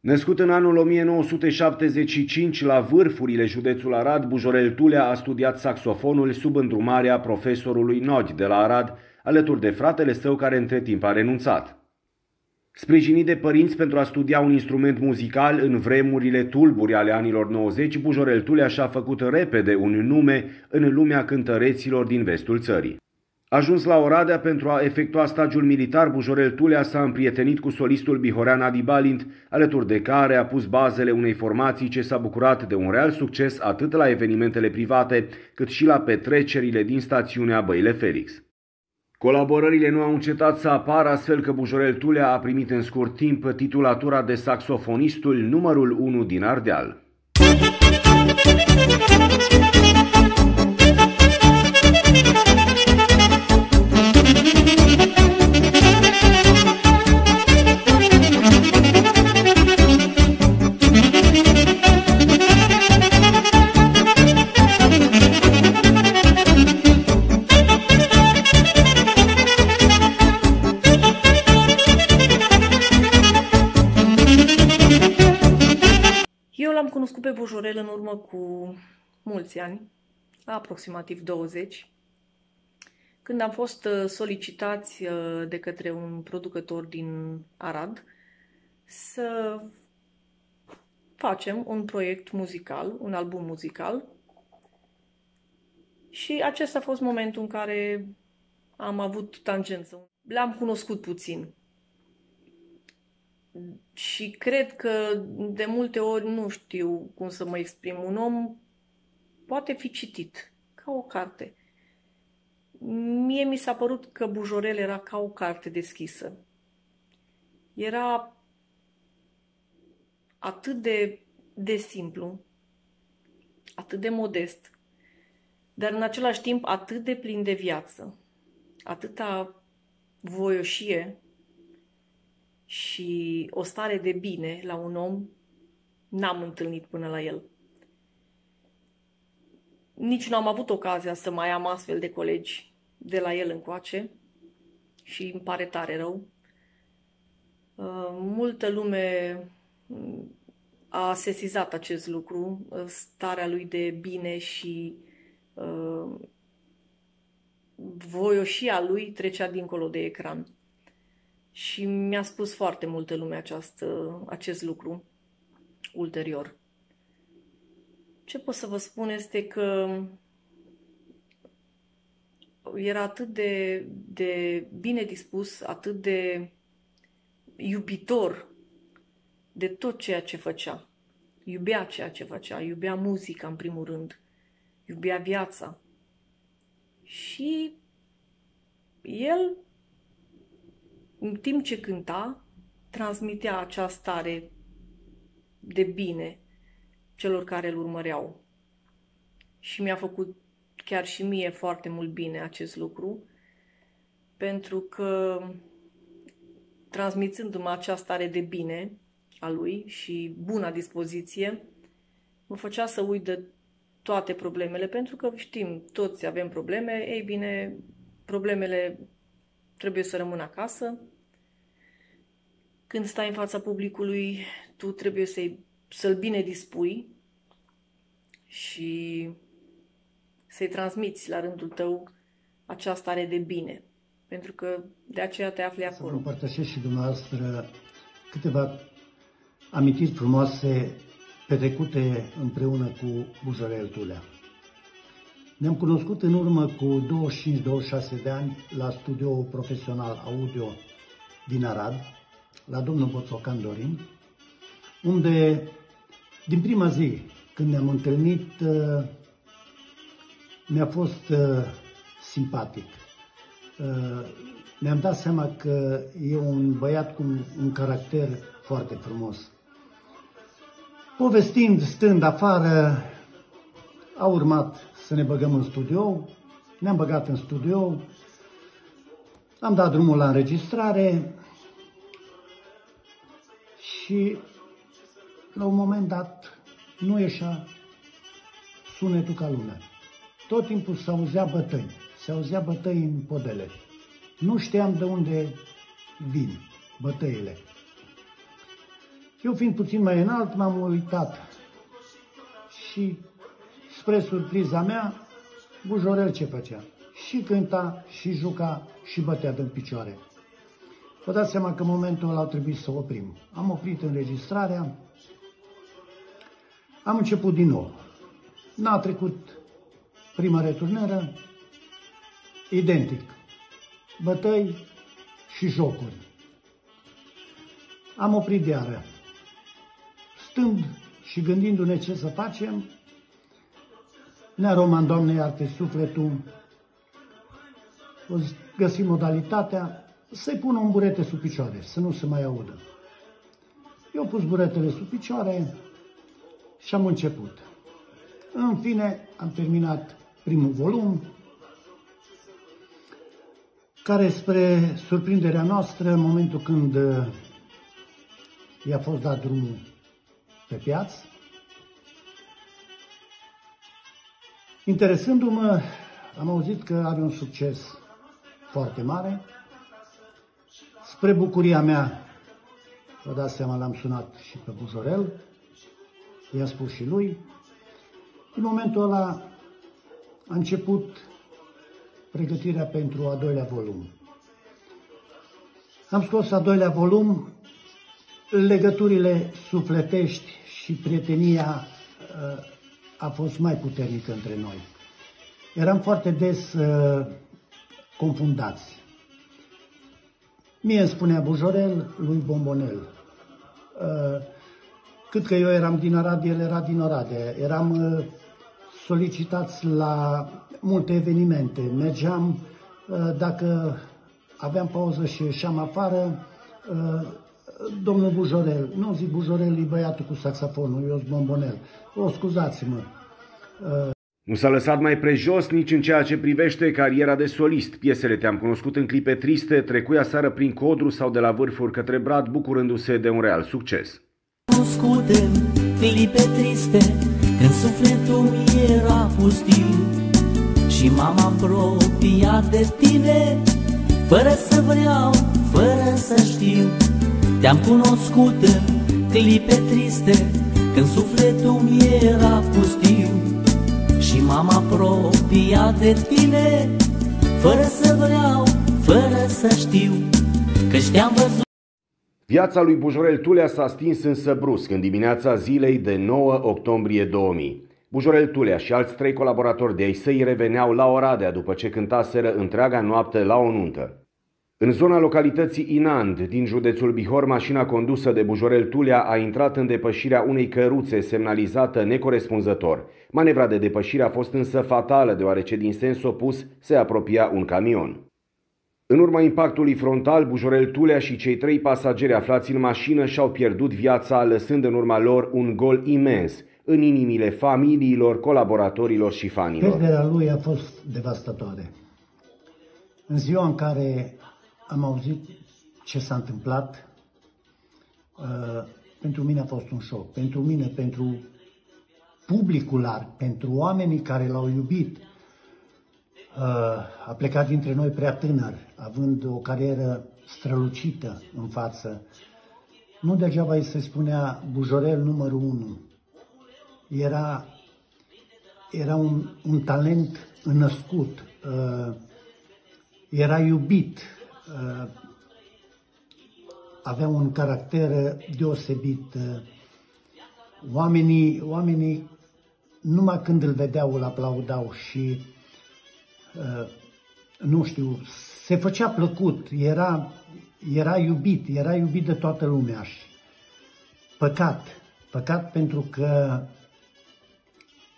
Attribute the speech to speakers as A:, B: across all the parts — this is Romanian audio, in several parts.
A: Născut în anul 1975 la vârfurile județul Arad, Bujorel Tulea a studiat saxofonul sub îndrumarea profesorului Nod de la Arad, alături de fratele său care între timp a renunțat. Sprijinit de părinți pentru a studia un instrument muzical în vremurile tulburi ale anilor 90, Bujorel Tulea și-a făcut repede un nume în lumea cântăreților din vestul țării. Ajuns la Oradea pentru a efectua stagiul militar, Bujorel Tulea s-a împrietenit cu solistul Bihorean Adi Balint, alături de care a pus bazele unei formații ce s-a bucurat de un real succes atât la evenimentele private, cât și la petrecerile din stațiunea Băile Felix. Colaborările nu au încetat să apară, astfel că Bujorel Tulea a primit în scurt timp titulatura de saxofonistul numărul 1 din Ardeal.
B: Mulți ani, aproximativ 20, când am fost uh, solicitați uh, de către un producător din Arad să facem un proiect muzical, un album muzical. Și acesta a fost momentul în care am avut tangență. L-am cunoscut puțin și cred că de multe ori nu știu cum să mă exprim. Un om poate fi citit ca o carte. Mie mi s-a părut că Bujorel era ca o carte deschisă. Era atât de, de simplu, atât de modest, dar în același timp atât de plin de viață, atâta voioșie și o stare de bine la un om n-am întâlnit până la el. Nici nu am avut ocazia să mai am astfel de colegi de la el încoace și îmi pare tare rău. Uh, multă lume mm, a sesizat acest lucru, uh, starea lui de bine și uh, voioșia lui trecea dincolo de ecran. Și mi-a spus foarte multă lume această, acest lucru ulterior. Ce pot să vă spun este că era atât de, de bine dispus, atât de iubitor de tot ceea ce făcea. Iubea ceea ce făcea, iubea muzica în primul rând, iubea viața. Și el în timp ce cânta, transmitea acea stare de bine celor care îl urmăreau. Și mi-a făcut chiar și mie foarte mult bine acest lucru, pentru că transmițându-mă acea stare de bine a lui și buna dispoziție, mă făcea să uit de toate problemele, pentru că știm, toți avem probleme, ei bine, problemele trebuie să rămână acasă. Când stai în fața publicului, tu trebuie să-i, să-l bine dispui și să-i transmiți la rândul tău acea stare de bine. Pentru că de aceea te afli acolo. Să vă
C: împărtășesc și dumneavoastră câteva amintiri frumoase petrecute împreună cu Buzărel Tulea. Ne-am cunoscut în urmă cu 25-26 de ani la studioul profesional audio din Arad, la domnul Boțocan Dorin, unde din prima zi când ne-am întâlnit uh, mi-a fost uh, simpatic. Uh, mi-am dat seama că e un băiat cu un caracter foarte frumos. Povestind, stând afară, a urmat să ne băgăm în studio, ne-am băgat în studio, am dat drumul la înregistrare și la un moment dat nu ieșea sunetul ca lumea. Tot timpul se auzea bătăi, se auzea bătăi în podele. Nu știam de unde vin bătăile. Eu fiind puțin mai înalt, m-am uitat și spre surpriza mea, Bujorel ce făcea? Și cânta, și juca, și bătea din picioare. Vă dați seama că în momentul ăla a trebuit să oprim. Am oprit înregistrarea, am început din nou. N-a trecut prima returnără, identic. Bătăi și jocuri. Am oprit de iară. Stând și gândindu-ne ce să facem, ne Roman, Doamne, iarte sufletul, o găsi modalitatea să-i pună un burete sub picioare, să nu se mai audă. Eu pus buretele sub picioare și am început. În fine, am terminat primul volum, care spre surprinderea noastră, în momentul când uh, i-a fost dat drumul pe piață, interesându-mă, am auzit că are un succes foarte mare. Spre bucuria mea, vă dați seama, l-am sunat și pe Bujorel, i-a spus și lui. În momentul ăla a început pregătirea pentru a doilea volum. Am scos a doilea volum, legăturile sufletești și prietenia uh, a fost mai puternică între noi. Eram foarte des uh, confundați. Mie îmi spunea Bujorel, lui Bombonel. Uh, cât că eu eram din Arad, el era din Oradea. Eram uh, solicitați la multe evenimente. Mergeam, uh, dacă aveam pauză și ieșeam afară, uh, domnul Bujorel, nu zic Bujorel, e băiatul cu saxofonul, eu sunt bombonel. O, scuzați-mă.
A: Nu s-a lăsat mai prejos nici în ceea ce privește cariera de solist. Piesele Te-am cunoscut în clipe triste, trecuia seară prin codru sau de la vârfuri către brad, bucurându-se de un real succes.
D: Cunoscut în clipe triste, când sufletul mi era pustiu. Și m-am apropiat de tine Fără să vreau, fără să știu. Te-am cunoscut în clipe triste Când sufletul mi era pustiu. Și m-am apropiat de tine Fără să vreau, fără să știu. Că te-am văzut
A: Viața lui Bujorel Tulea s-a stins însă brusc în dimineața zilei de 9 octombrie 2000. Bujorel Tulea și alți trei colaboratori de ei săi reveneau la Oradea după ce cântaseră întreaga noapte la o nuntă. În zona localității Inand, din județul Bihor, mașina condusă de Bujorel Tulea a intrat în depășirea unei căruțe semnalizată necorespunzător. Manevra de depășire a fost însă fatală, deoarece din sens opus se apropia un camion. În urma impactului frontal, Bujorel Tulea și cei trei pasageri aflați în mașină și-au pierdut viața, lăsând în urma lor un gol imens în inimile familiilor, colaboratorilor și fanilor.
C: Pierderea lui a fost devastatoare. În ziua în care am auzit ce s-a întâmplat, uh, pentru mine a fost un șoc. Pentru mine, pentru publicul larg, pentru oamenii care l-au iubit, a plecat dintre noi prea tânăr, având o carieră strălucită în față. Nu degeaba îi se spunea Bujorel numărul unu. Era, era un, un talent născut, uh, era iubit, uh, avea un caracter deosebit. Uh, oamenii, oamenii numai când îl vedeau îl aplaudau și Uh, nu știu, se făcea plăcut, era, era iubit, era iubit de toată lumea și păcat, păcat pentru că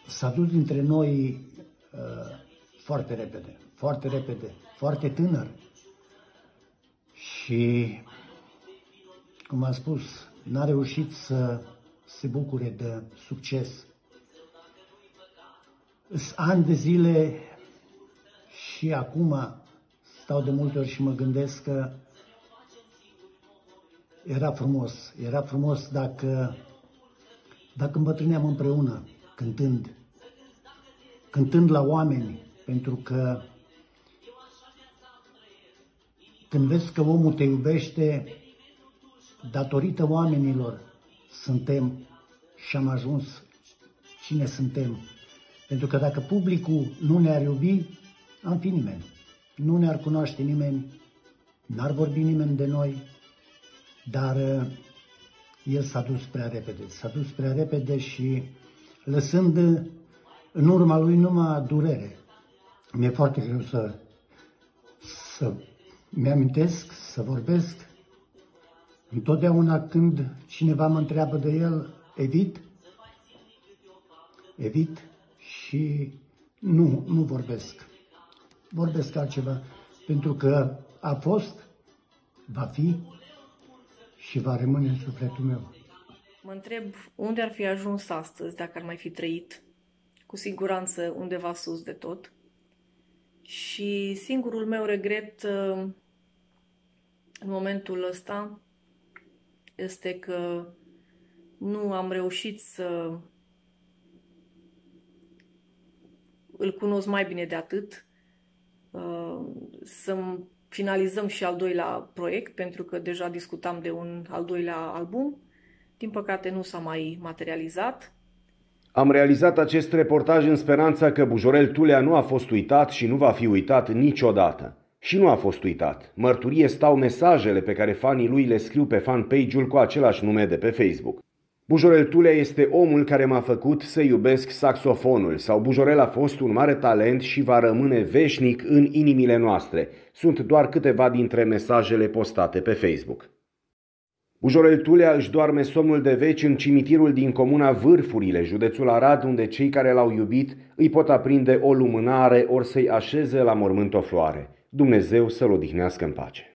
C: s-a dus dintre noi uh, foarte repede, foarte repede, foarte tânăr și, cum am spus, n-a reușit să se bucure de succes. Ani de zile și acum stau de multe ori și mă gândesc că era frumos, era frumos dacă, dacă îmbătrâneam împreună, cântând, cântând la oameni, pentru că când vezi că omul te iubește datorită oamenilor, suntem și am ajuns cine suntem. Pentru că dacă publicul nu ne-ar iubi, am fi nimeni. Nu ne-ar cunoaște nimeni, n-ar vorbi nimeni de noi, dar uh, el s-a dus prea repede. S-a dus prea repede și lăsând în urma lui numai durere. Mi-e foarte greu să, să mi-amintesc, să vorbesc. Întotdeauna când cineva mă întreabă de el, evit, evit și nu, nu vorbesc. Vorbesc altceva, pentru că a fost, va fi și va rămâne în sufletul meu.
B: Mă întreb unde ar fi ajuns astăzi dacă ar mai fi trăit, cu siguranță undeva sus de tot. Și singurul meu regret uh, în momentul ăsta este că nu am reușit să îl cunosc mai bine de atât, uh, să finalizăm și al doilea proiect, pentru că deja discutam de un al doilea album. Din păcate nu s-a mai materializat.
A: Am realizat acest reportaj în speranța că Bujorel Tulea nu a fost uitat și nu va fi uitat niciodată. Și nu a fost uitat. Mărturie stau mesajele pe care fanii lui le scriu pe fanpage-ul cu același nume de pe Facebook. Bujorel Tulea este omul care m-a făcut să iubesc saxofonul sau Bujorel a fost un mare talent și va rămâne veșnic în inimile noastre. Sunt doar câteva dintre mesajele postate pe Facebook. Bujorel Tulea își doarme somnul de veci în cimitirul din comuna Vârfurile, județul Arad, unde cei care l-au iubit îi pot aprinde o lumânare ori să-i așeze la mormânt o floare. Dumnezeu să-l odihnească în pace.